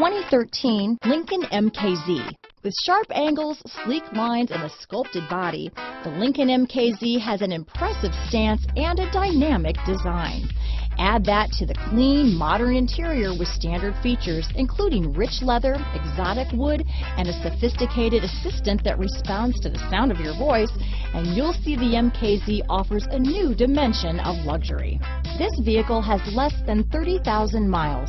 2013 Lincoln MKZ. With sharp angles, sleek lines, and a sculpted body, the Lincoln MKZ has an impressive stance and a dynamic design. Add that to the clean, modern interior with standard features, including rich leather, exotic wood, and a sophisticated assistant that responds to the sound of your voice, and you'll see the MKZ offers a new dimension of luxury. This vehicle has less than 30,000 miles.